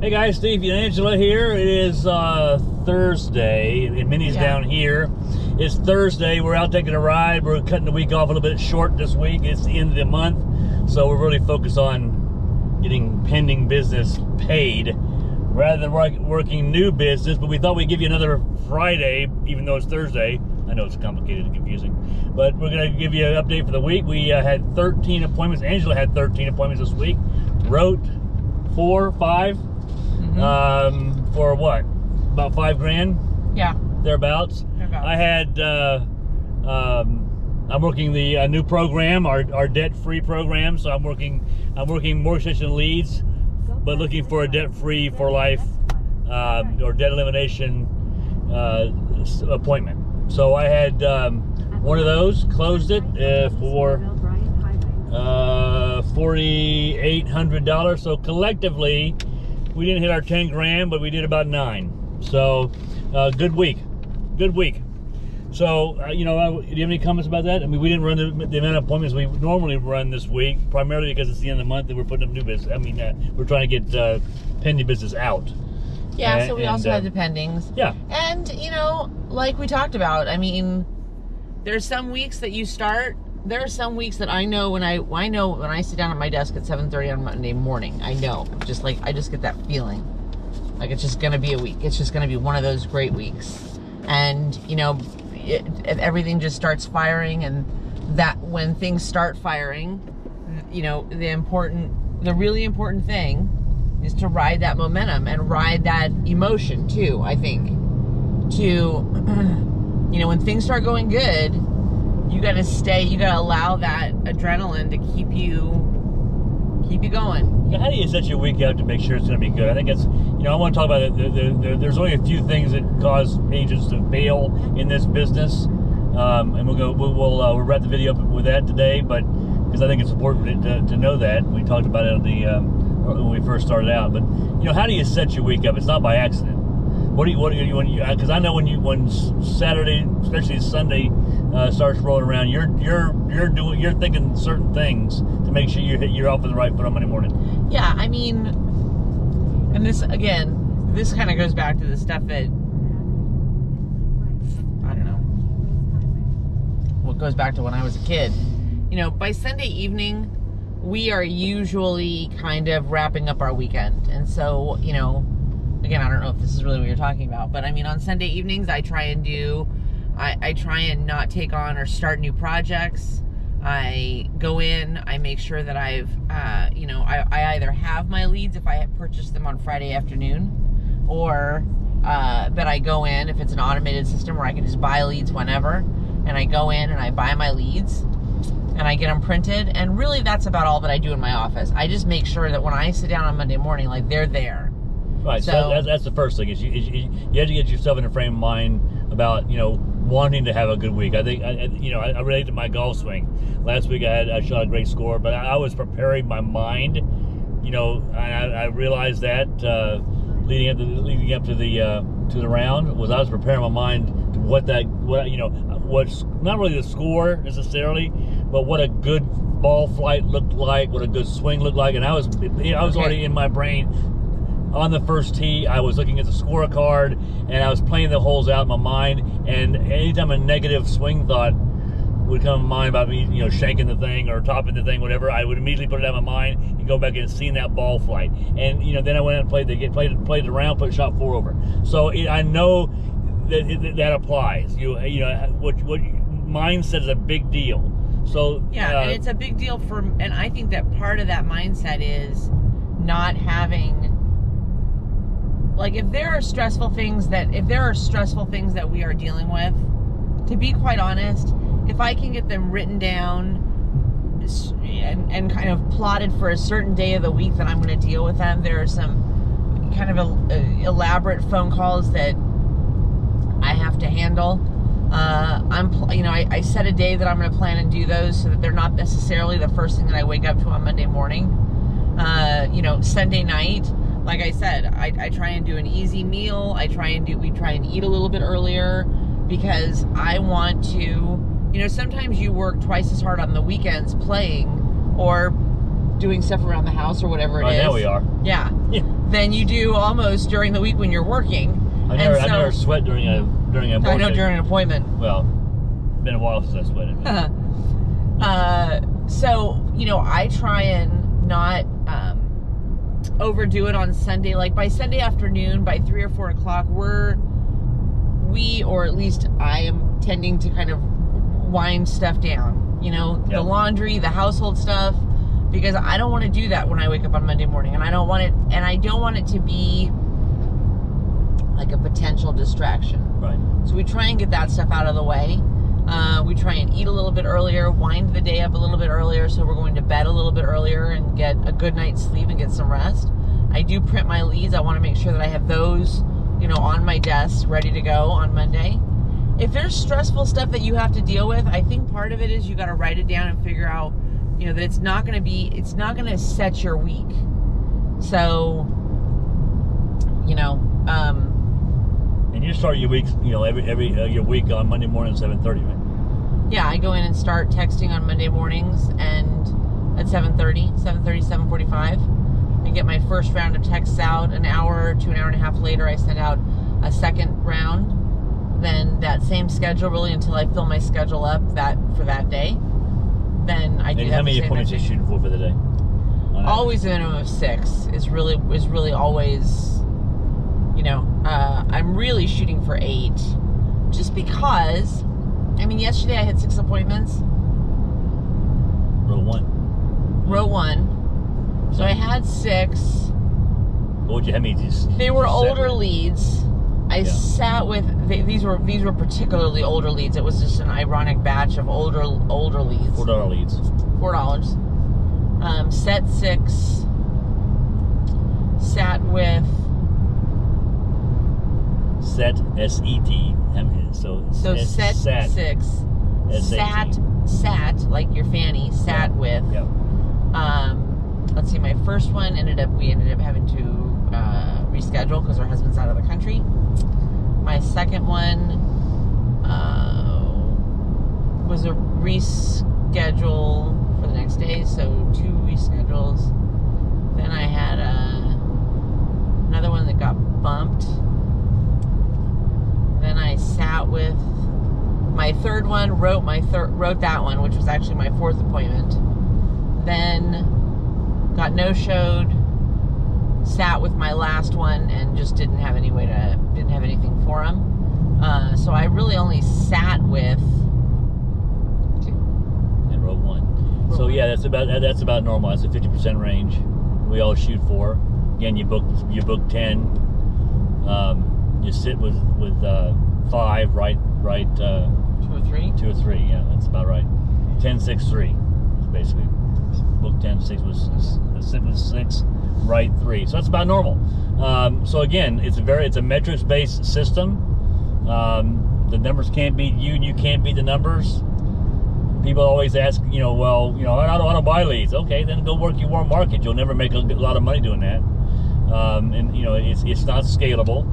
Hey guys, Steve and Angela here. It is uh, Thursday, and Minnie's Yeah. down here. It's Thursday. We're out taking a ride. We're cutting the week off a little bit short this week. It's the end of the month, so we're really focused on getting pending business paid rather than work, working new business. But we thought we'd give you another Friday, even though it's Thursday. I know it's complicated and confusing, but we're going to give you an update for the week. We uh, had 13 appointments. Angela had 13 appointments this week. Wrote four, five Mm-hmm. um, for what? About five grand yeah. thereabouts. Thereabouts. I had. Uh, um, I'm working the uh, new program, our, our debt-free program. So I'm working. I'm working mortgage and leads, but looking for a debt-free for life uh, or debt elimination uh, appointment. So I had um, one of those, closed it uh, for uh, forty-eight hundred dollars. So collectively, we didn't hit our ten grand, but we did about nine. So, uh, good week, good week. So, uh, you know, uh, do you have any comments about that? I mean, we didn't run the, the amount of appointments we normally run this week, primarily because it's the end of the month and we're putting up new business. I mean, uh, we're trying to get uh, pending business out. Yeah, And- so we and, also had the pendings. Yeah, And, you know, like we talked about, I mean, there's some weeks that you start. There are some weeks that I know when I I know when I sit down at my desk at 7:30 on Monday morning. I know, just like I just get that feeling, like it's just gonna be a week. It's just gonna be one of those great weeks, and you know, it, everything just starts firing, and that when things start firing, you know, the important, the really important thing is to ride that momentum and ride that emotion too. I think to you know when things start going good you got to stay you got to allow that adrenaline to keep you keep you going Yeah, How do you set your week out to make sure it's to be good? I think it's, you know, I want to talk about it. There, there, there- there's only a few things that cause agents to fail in this business, um, and we'll go. We'll we'll, uh, we'll wrap the video up with that today, but because I think it's important to, to know that we talked about it the um, when we first started out. But you know, how do you set your week up? It's not by accident. What do you what do you when you because I know when you when Saturday, especially Sunday, uh, starts rolling around, you're you're you're doing you're thinking certain things to make sure you hit you're off with the right foot on Monday morning. yeah i mean and this again this kind of goes back to the stuff that i don't know. What goes back to when i was a kid. You know by sunday evening we are usually kind of wrapping up our weekend. And so you know again i don't know if this is really what you're talking about but i mean on sunday evenings i try and do i, I try and not take on or start new projects i go in i make sure that i've uh, you know I, I either have my leads if i have purchased them on friday afternoon or uh, that i go in if it's an automated system where i can just buy leads whenever and i go in and i buy my leads and I get them printed. And really, that's about all that I do in my office. I just make sure that when I sit down on Monday morning, like they're there. Right. So, So- that's, that's the first thing is you, is you you have to get yourself in a frame of mind about you know wanting to have a good week. I think I, you know I, I relate to my golf swing. Last week I had I shot a great score, but I, I was preparing my mind. You know, I, I I realized that uh, leading up to leading up to the uh, to the round was I was preparing my mind to what that what you know what's not really the score necessarily, but what a good ball flight looked like, what a good swing looked like, and I was I was already in my brain on the first tee, I was looking at the scorecard and I was playing the holes out in my mind. And anytime a negative swing thought would come to mind about me, you know, shanking the thing or topping the thing, whatever, I would immediately put it out of my mind and go back and seeing that ball flight. And you know, then I went out and played the played played the round, put shot four over. So it, I know that it, that applies. You you know what what mindset is a big deal. So Yeah, uh, and it's a big deal for, and I think that part of that mindset is not having, like, if there are stressful things that, if there are stressful things that we are dealing with, to be quite honest, if I can get them written down and, and kind of plotted for a certain day of the week that I'm going to deal with them, there are some kind of el- uh, elaborate phone calls that I have to handle. Uh, I'm, you know, I, I set a day that I'm going to plan and do those so that they're not necessarily the first thing that I wake up to on Monday morning. Uh, you know, Sunday night, like I said, I, I try and do an easy meal. I try and do, we try and eat a little bit earlier because I want to, you know, sometimes you work twice as hard on the weekends playing or doing stuff around the house or whatever it is. right now we are. Yeah. Yeah. than you do almost during the week when you're working. I never, I never sweat during a during a. I know during an appointment. Well, been a while since I sweated. uh, so you know, I try and not um, overdo it on Sunday. Like by Sunday afternoon, by three or four o'clock, we're we, or at least I am tending to kind of wind stuff down. You know, the laundry, the household stuff, because I don't want to do that when I wake up on Monday morning, and I don't want it, and I don't want it to be like a potential distraction. right. So we try and get that stuff out of the way. Uh, we try and eat a little bit earlier, wind the day up a little bit earlier, so we're going to bed a little bit earlier and get a good night's sleep and get some rest. I do print my leads. I want to make sure that I have those, you know, on my desk ready to go on Monday. If there's stressful stuff that you have to deal with, I think part of it is you got to write it down and figure out, you know, that it's not going to be, it's not going to set your week. So, you know, um, And you start your week, you know, every every uh, your week on Monday morning at seven thirty, right? Yeah, I go in and start texting on Monday mornings and at 7.30, 7.30, 7.45. I get my first round of texts out an hour to an hour and a half later. I send out a second round. Then that same schedule really until I fill my schedule up that for that day. Then I do And that how many appointments you shooting for for the day? Always a minimum of six is really is really always you know uh, i'm really shooting for eight just because i mean yesterday i had six appointments row one. row one so i had six What would you have me just? they were older leads i Yeah. sat with they, these were these were particularly older leads it was just an ironic batch of older older leads Four dollar leads. four dollars. Um, set six. Sat with Set S E T. So so set sat. six. S-A-T. Sat like your fanny. Sat with. Yep. Um, let's see. My first one ended up we ended up having to uh, reschedule because our husband's out of the country. My second one uh, was a reschedule for the next day, so two reschedules. Then I had uh, another one that got bumped. Then I sat with my third one, wrote my third, wrote that one, which was actually my fourth appointment. Then got no showed. Sat with my last one and just didn't have any way to didn't have anything for him. Uh, so I really only sat with two And row one. So yeah, that's about that's about normal. That's a fifty percent range. We all shoot for. Again, you book you book ten. Um, you sit with with uh, five, right? Right. Uh, three. Two or three, yeah, that's about right. Ten, six, three, basically. Book ten, six was sit with six, right three. So that's about normal. Um, so again, it's a very it's a metrics based system. Um, the numbers can't beat you, and you can't beat the numbers. People always ask, you know, well, you know, I don't want to buy leads. Okay, then go work your warm market. You'll never make a lot of money doing that. Um, and you know, it's it's not scalable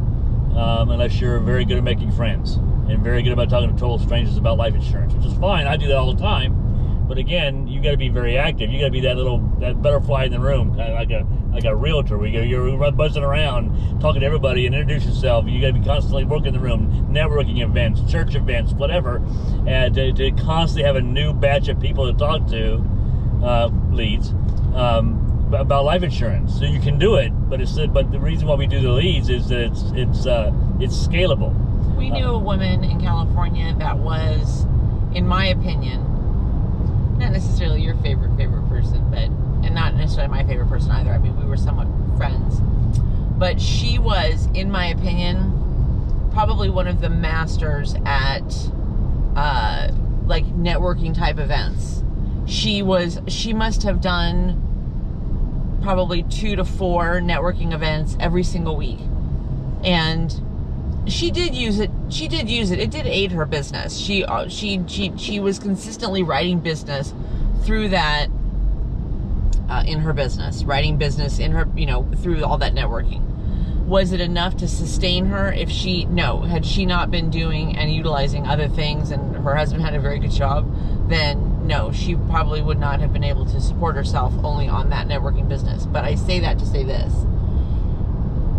um, unless you're very good at making friends and very good about talking to total strangers about life insurance, which is fine. I do that all the time. But again, you got to be very active. You got to be that little that butterfly in the room, kind of like a like a realtor. You go, you're buzzing around, talking to everybody, and introduce yourself. You got to be constantly working the room, networking events, church events, whatever, and to, to constantly have a new batch of people to talk to, uh, leads. Um, about life insurance, so you can do it, but it's but the reason why we do the leads is that it's it's uh, it's scalable. We knew a woman in California that was, in my opinion, not necessarily your favorite favorite person, but and not necessarily my favorite person either. I mean, we were somewhat friends, but she was, in my opinion, probably one of the masters at uh, like networking type events. She was. She must have done probably two to four networking events every single week, and she did use it she did use it it did aid her business. She uh, she she she was consistently writing business through that uh, in her business writing business in her you know through all that networking. Was it enough to sustain her if she no had she not been doing and utilizing other things and her husband had a very good job then no she probably would not have been able to support herself only on that networking business. But i say that to say this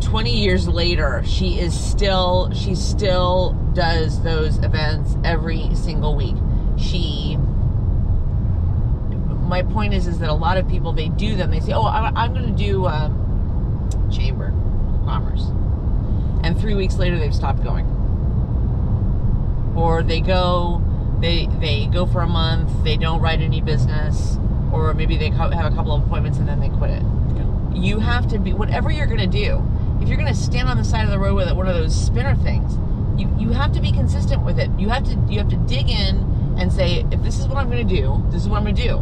20 years later, she is still she still does those events every single week. She my point is is that a lot of people they do them. They say, "Oh, I, I'm going to do um, chamber of commerce," and three weeks later they've stopped going, or they go they they go for a month, they don't write any business, or maybe they have a couple of appointments and then they quit it. You have to be whatever you're going to do. If you're going to stand on the side of the road with one of those spinner things, you you have to be consistent with it. You have to you have to dig in and say, if this is what I'm going to do, this is what I'm going to do.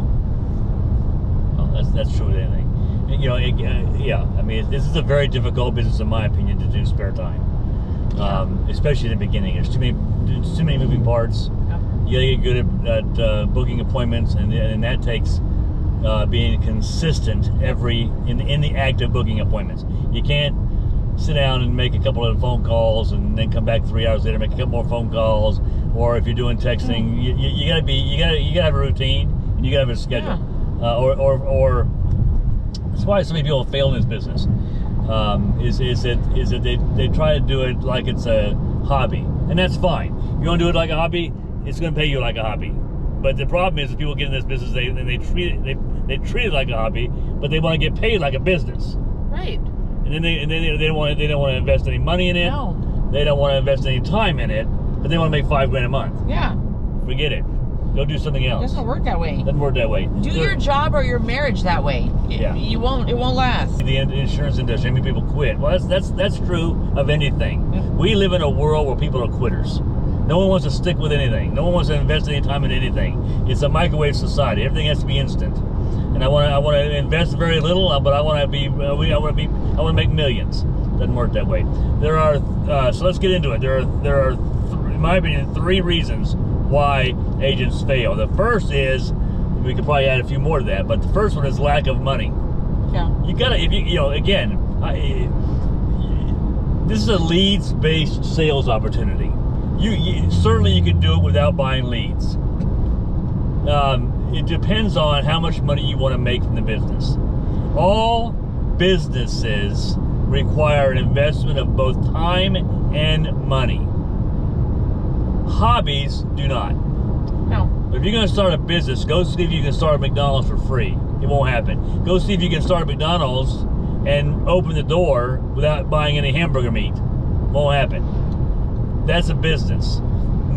Well, that's that's true with anything. You know, it, uh, yeah. I mean, this is a very difficult business, in my opinion, to do spare time. Um, especially in the beginning. There's too many, there's too many moving parts. Yep. You gotta get good at, at uh, booking appointments, and and that takes uh, being consistent every in in the act of booking appointments. You can't sit down and make a couple of phone calls and then come back three hours later make a couple more phone calls. Or if you're doing texting, you, you, you gotta be you gotta you gotta have a routine and you gotta have a schedule. Uh, or or or that's why so many people fail in this business. Um, is is it is that they, they try to do it like it's a hobby, and that's fine. You want to do it like a hobby, it's going to pay you like a hobby. But the problem is, people get in this business, they they treat it they, they treat it like a hobby, but they want to get paid like a business, Right. And then they and then they, don't want to, they don't want to invest any money in it. No. They don't want to invest any time in it, but they want to make five grand a month. Yeah. Forget it. Go do something else. It doesn't work that way. Doesn't work that way. Do There- your job or your marriage that way. It- Yeah. You won't. It won't last. the insurance industry. I mean, people quit. Well, that's that's that's true of anything. Yeah. We live in a world where people are quitters. No one wants to stick with anything. No one wants to invest any time in anything. It's a microwave society. Everything has to be instant. And I want to I want to invest very little, uh, but I want to be uh, we I want to be I want to make millions. Doesn't work that way. There are uh, so let's get into it. There are there are th- in my opinion three reasons why agents fail. The first is we could probably add a few more to that, but the first one is lack of money Yeah. you gotta if you you know again I, this is a leads based sales opportunity you, you certainly you can do it without buying leads um, it depends on how much money you want to make from the business all businesses require an investment of both time and money hobbies do not No. if you're going to start a business, go see if you can start a McDonald's for free. It won't happen. Go see if you can start a McDonald's and open the door without buying any hamburger meat. Won't happen. That's a business.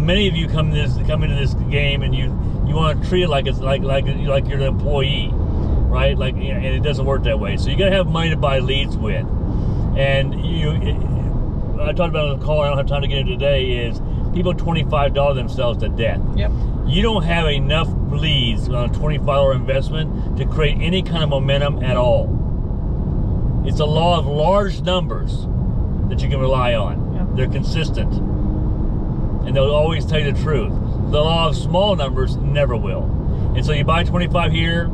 Many of you come this come into this game and you you want to treat it like it's like like like you're an employee, right? Like you know, and it doesn't work that way. So you got to have money to buy leads with. And you, I talked about it on the call. I don't have time to get into today. Is people twenty five dollar themselves to death Yep. you don't have enough leads on a $25 investment to create any kind of momentum at all. It's a law of large numbers that you can rely on. Yeah. They're consistent. And they'll always tell you the truth. The law of small numbers never will. And so you buy 25 here,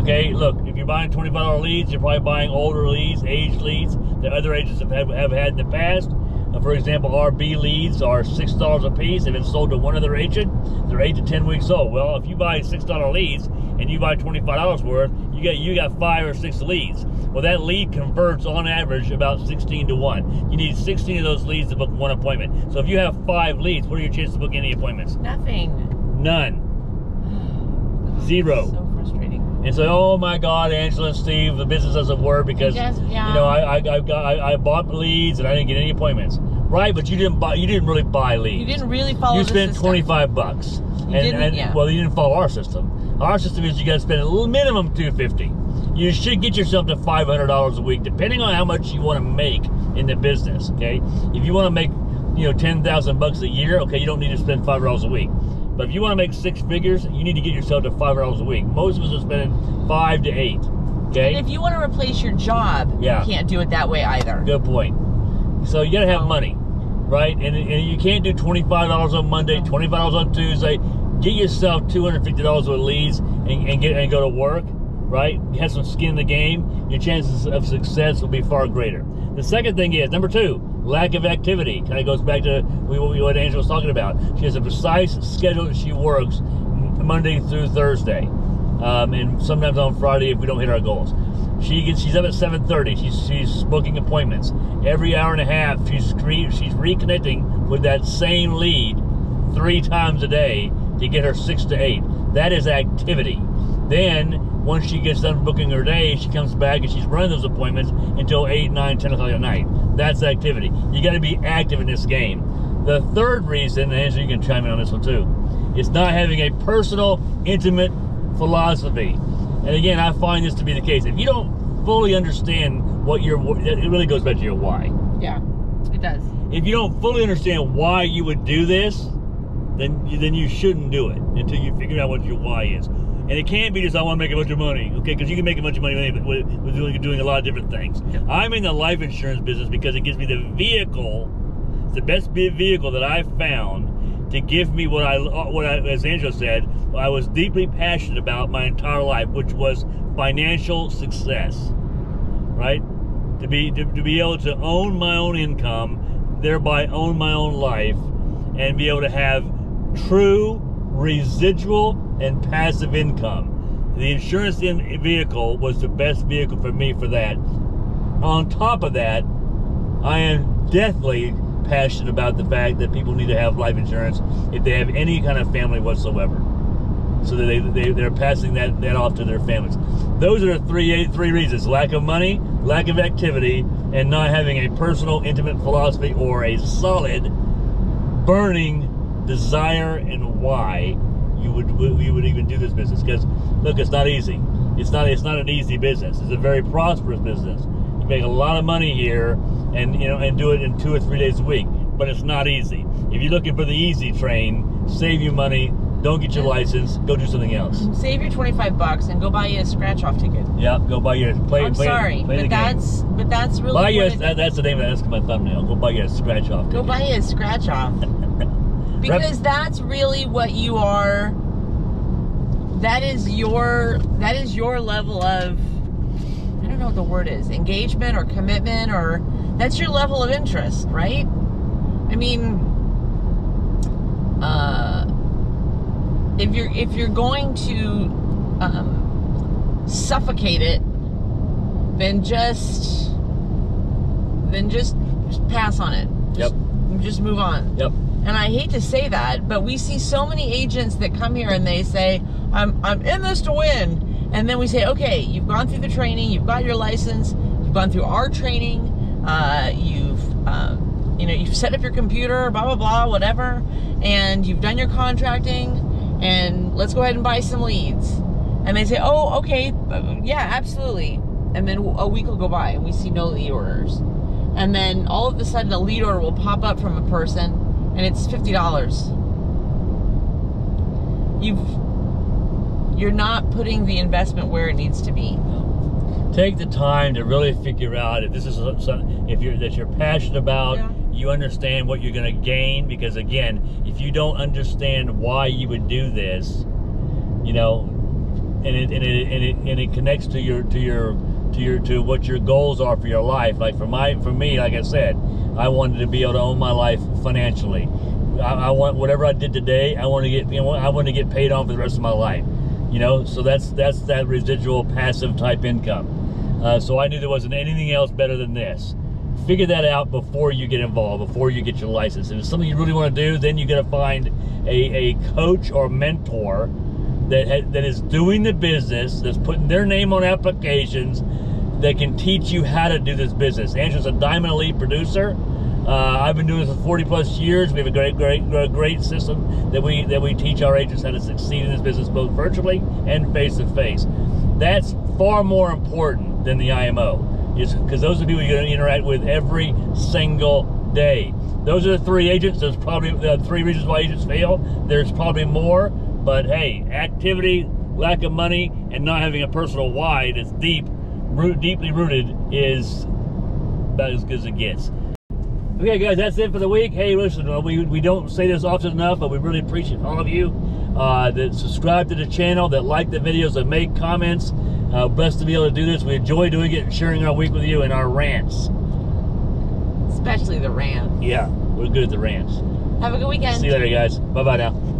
okay, look, if you're buying $25 leads, you're probably buying older leads, aged leads that other agents have, have, had in the past. Uh, for example, RB leads are $6 a piece. They've been sold to one other agent. They're 8 to 10 weeks old. Well, if you buy $6 leads and you buy $25 worth, you got you got 5 or 6 leads. Well, that lead converts on average about 16 to 1. You need 16 of those leads to book one appointment. So if you have 5 leads, what are your chances of booking any appointments? Nothing. None. Zero. So frustrating. And say, oh my God, Angela and Steve, the business doesn't work because Yes, yeah. you know I I, I, got, I I bought leads and I didn't get any appointments. Right, but you didn't buy. You didn't really buy leads. You didn't really follow. You spent twenty five bucks. You and, didn't, and yeah. well, you didn't follow our system. Our system is you got to spend a minimum two fifty. You should get yourself to five hundred dollars a week, depending on how much you want to make in the business. Okay, if you want to make you know ten thousand bucks a year, okay, you don't need to spend five dollars a week. But if you want to make six figures, you need to get yourself to five dollars a week. Most of us are spending five to eight. Okay, And if you want to replace your job, Yeah. you can't do it that way either. Good point. So you gotta have Oh. money, right? And, and you can't do twenty five dollars on Monday, twenty five dollars on Tuesday. Get yourself two hundred fifty dollars worth of leads and, and get and go to work, right? You have some skin in the game. Your chances of success will be far greater. The second thing is number two, lack of activity. Kind of goes back to what Angela was talking about. She has a precise schedule that she works Monday through Thursday, um, and sometimes on Friday if we don't hit our goals. She gets she's up at 7:30. She's she's booking appointments every hour and a half. She's she's reconnecting with that same lead three times a day to get her six to eight. That is activity. Then once she gets done booking her day, she comes back and she's running those appointments until 8, 9, 10 o'clock at night. That's activity. You got to be active in this game. The third reason, and Angela, you can chime in on this one too, is not having a personal, intimate philosophy. And again, I find this to be the case. If you don't fully understand what your, it really goes back to your why. Yeah, it does. If you don't fully understand why you would do this, then you, then you shouldn't do it until you figure out what your why is. And it can't be just I want to make a bunch of money, okay? Because you can make a bunch of money with, with doing, doing a lot of different things. I'm in the life insurance business because it gives me the vehicle, it's the best vehicle that I've found to give me what I uh, what I, as Angela said, I was deeply passionate about my entire life, which was financial success, right? To be to, to be able to own my own income, thereby own my own life, and be able to have true residual and passive income. The insurance in vehicle was the best vehicle for me for that. On top of that, I am deathly passionate about the fact that people need to have life insurance if they have any kind of family whatsoever. So that they, they, they're passing that, that off to their families. Those are three, three reasons. Lack of money, lack of activity, and not having a personal, intimate philosophy or a solid, burning desire and why you would you would even do this business. Because look, it's not easy. It's not it's not an easy business. It's a very prosperous business. You make a lot of money here, and you know, and do it in two or three days a week. But it's not easy. If you're looking for the easy train, save you money. Don't get your license. Go do something else. Save your 25 bucks and go buy you a scratch off ticket. Yeah, go buy your play. I'm play, sorry, play but game. that's but that's really Buy you a, that, that's the name of that's my thumbnail. Go buy you a scratch off. go buy you a scratch off. because that's really what you are. That is your that is your level of I don't know what the word is engagement or commitment or that's your level of interest right? I mean uh if you're if you're going to um, suffocate it then just then just, just pass on it. Yep. Just, move on Yep. and I hate to say that, but we see so many agents that come here and they say, I'm, I'm in this to win. And then we say, okay, you've gone through the training, you've got your license, you've gone through our training, uh, you've, um, you know, you've set up your computer, blah, blah, blah, whatever, and you've done your contracting, and let's go ahead and buy some leads. And they say, oh, okay, uh, yeah, absolutely. And then a week will go by and we see no lead orders. And then all of a sudden a lead order will pop up from a person and it's fifty dollars. You've you're not putting the investment where it needs to be. Take the time to really figure out if this is something if you're that you're passionate about. Yeah. You understand what you're going to gain because again, if you don't understand why you would do this, you know, and it and it and it, and it connects to your to your to your to what your goals are for your life. Like for my for me, like I said, I wanted to be able to own my life financially. I, I want whatever I did today. I want to get you know, I want to get paid on for the rest of my life. You know, so that's that's that residual passive type income. Uh, so I knew there wasn't anything else better than this. Figure that out before you get involved, before you get your license. If it's something you really want to do, then you got to find a, a coach or mentor that ha- that is doing the business, that's putting their name on applications, that can teach you how to do this business. Angela's a Diamond Elite producer. Uh, I've been doing this for 40 plus years. We have a great, great, great, great system that we that we teach our agents how to succeed in this business, both virtually and face to face. That's far more important than the IMO, is because those are the people you're going to interact with every single day. Those are the three agents. There's probably the three reasons why agents fail. There's probably more, but hey, activity, lack of money, and not having a personal why that's deep, root, deeply rooted is about as good as it gets. Okay, guys, that's it for the week. Hey, listen, uh, we, we don't say this often enough, but we really appreciate all of you uh, that subscribe to the channel, that like the videos, that make comments. Uh, blessed to be able to do this. We enjoy doing it and sharing our week with you and our rants. Especially the rants. Yeah, we're good at the rants. Have a good weekend. See you later, guys. Bye bye now.